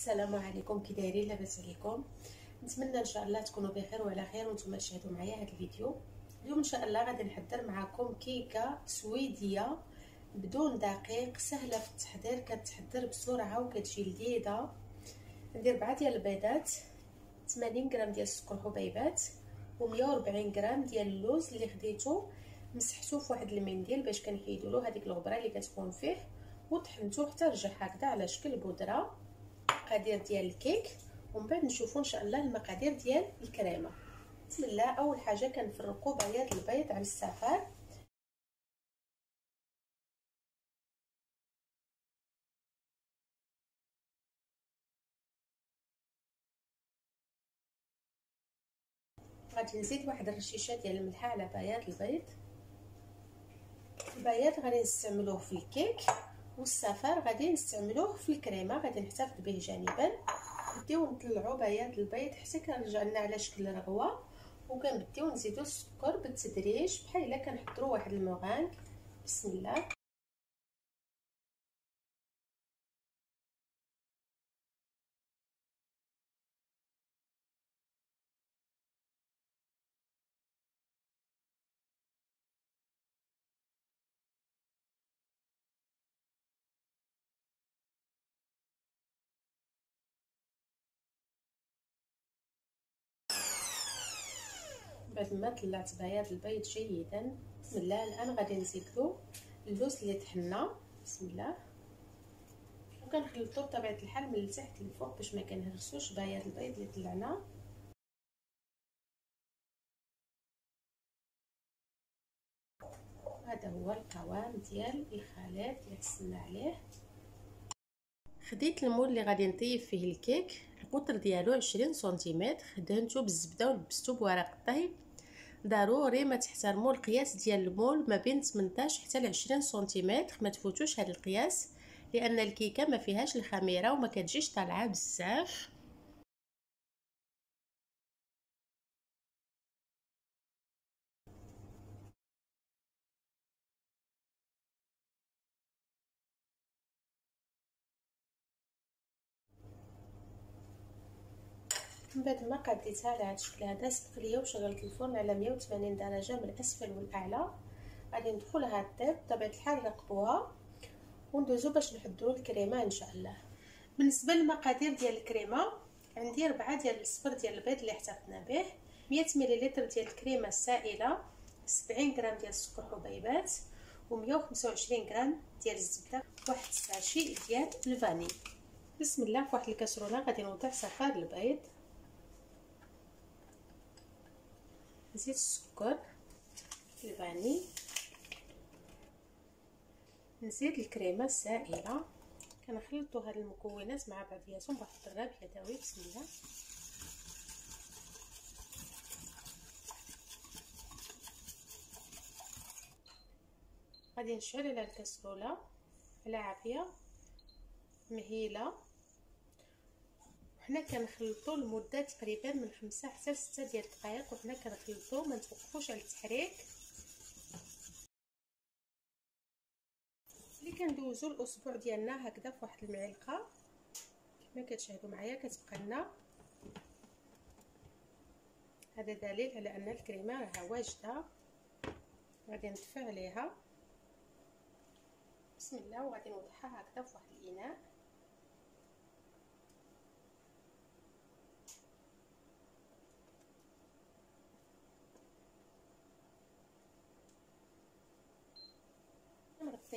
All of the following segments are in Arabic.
السلام عليكم. كي دايرين لاباس عليكم. نتمنى إن شاء الله تكونوا بخير وعلى خير وأنتم تشاهدوا معايا هذا الفيديو. اليوم إن شاء الله غادي نحضر معكم كيكة سويدية بدون دقيق سهلة في التحضير كتحضر بسرعة وكتجي لذيذة. ندير 4 ديال البيضات 80 غرام ديال السكر حبيبات و140 غرام ديال اللوز اللي خديته مسحته في واحد المنديل باش كنحيدوا له هذيك الغبرة اللي كتكون فيه وطحنته حتى رجع هكذا على شكل بودرة. المقادير ديال الكيك ومن بعد نشوفوا إن شاء الله المقادير ديال الكريمة. بسم الله أول حاجة كنفرقوا بياض البيض على السفر غادي نزيد واحد الرشيشة ديال الملحة على بياض البيض. البياض غادي نستعملوه في الكيك. والسفر غادي نستعملوه في الكريمة غادي نحتفظ به جانبا. نبداو نطلعوا بياض البيض حتى كنرجع لنا على شكل رغوه وكنبداو نزيدو السكر بالتدريج بحال إلا كنحضروا واحد المغانك بسم الله. بعد ما طلعت بياض البيض جيدا. بسم الله الآن غادي نزيد له اللوز اللي طحنا بسم الله. وكنخلطو بطبيعة الحال من التحت للفوق باش ما كنهرسوش بياض البيض اللي طلعنا. هذا هو القوام ديال الخليط اللي حسنا عليه. خديت المول اللي غادي نطيب فيه الكيك. القطر ديالو 20 سنتيمتر. دهنته بالزبدة ولبستو بورق الطيب ضروري ما تحترموا القياس ديال المول ما بين 18 حتى ل 20 سنتيمتر ما تفوتوش هذا القياس لأن الكيكة ما فيهاش الخميرة وما كتجيش طالعة بزاف. من بعد ما قديتها على هذا الشكل هذا سبق ليا وشغلت الفرن على 180 درجة من الاسفل والأعلى. غادي ندخلها الطيب بطبيعه الحال نقبوها وندوزو باش نحضروا الكريمة إن شاء الله. بالنسبة للمقادير ديال الكريمة عندي 4 ديال الصفر ديال البيض اللي احتفظنا به. 100 ملل ديال الكريمة السائلة 70 غرام ديال السكر حبيبات و125 غرام ديال الزبدة. واحد ساشي ديال الفاني. بسم الله في واحد الكاسرونه غادي نوضع صفار البيض. نزيد السكر الفاني نزيد الكريمة السائلة. كنخلطوا هاد المكونات مع بعضياتهم بواحد الضراب يدوي بسم الله. غادي نشعل على الكاسرولة. على عافية. مهيلة. وحنا كنخلطوا لمده تقريبا من خمسة حتى ستة ديال الدقائق وحنا كنخلطوا ما نتوقفوش على التحريك. ملي كندوزو الأسبوع ديالنا هكذا واحد المعلقة كما كتشاهدوا معايا كتبقى لنا. هذا دليل على أن الكريمة راها واجدة. غادي نطفي عليها. بسم الله وغادي نوضعها هكذا واحد الإناء.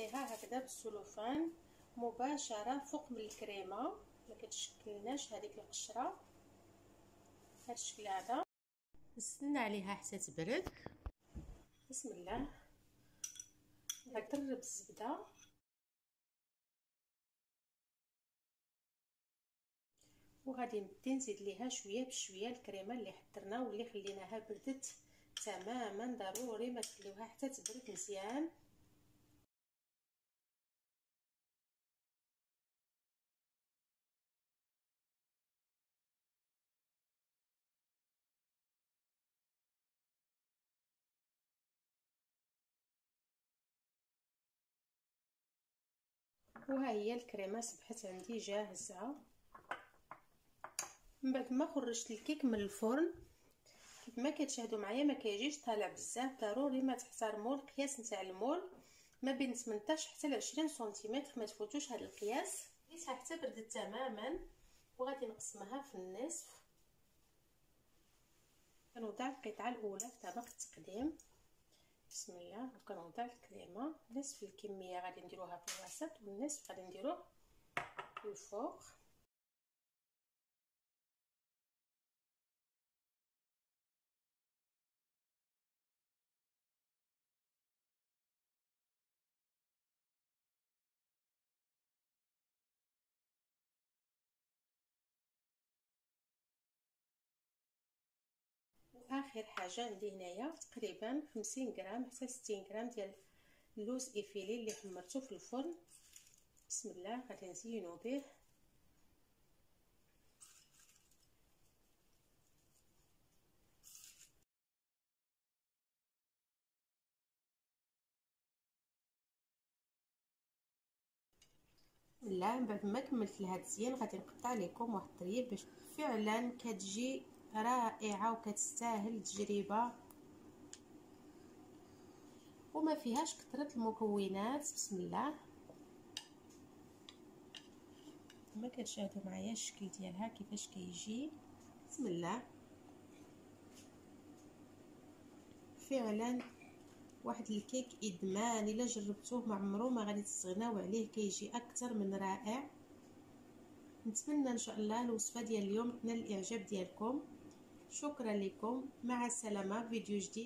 نغطيها هكذا بالسلوفان مباشرة فوق من الكريمة. ما كتشكلناش هذيك القشرة. بهذا الشكل هذا. نستنى عليها حتى تبرد. بسم الله. نقرب الزبدة. وغادي نبدي نزيد ليها شوية بشوية الكريمة اللي حضرنا واللي خليناها بردت تماما. ضروري ما تخليوها حتى تبرد مزيان. وها هي الكريمة صبحت عندي جاهزه من بعد ما خرجت الكيك من الفرن كيف ما كتشاهدوا معايا ما كيجيش طالع بزاف. ضروري ما تحترموا القياس نتاع المول. ما بين 18 حتى ل 20 سنتيمتر ما تفوتوش هذا القياس. قيسها حتى بردت تماما وغادي نقسمها في النصف. كنوضع القطعة الأولى في طبق التقديم. بسم الله وكنوضع الكريمة نصف الكمية غادي نديروها في الوسط والنصف غادي نديروه الفوق. واخر حاجة عندي هنايا تقريبا 50 غرام حتى 60 غرام ديال اللوز افيلي اللي حمرته في الفرن. بسم الله غادي نزينو به. لا من بعد ما كملت لهاد الزين غادي نقطع لكم واحد الطريف باش فعلا كتجي رائعة وكتستاهل تجربة. وما فيهاش كثرة المكونات. بسم الله. كما كتشاهدوا معايا الشكل ديالها كيفاش كيجي. بسم الله. فعلا واحد الكيك إدمان. إلا جربتوه ما عمرو ما غادي تستغناو عليه. كيجي أكثر من رائع. نتمنى إن شاء الله الوصفة ديال اليوم تنال الإعجاب ديالكم. شكرا لكم. مع السلامة. فيديو جديد.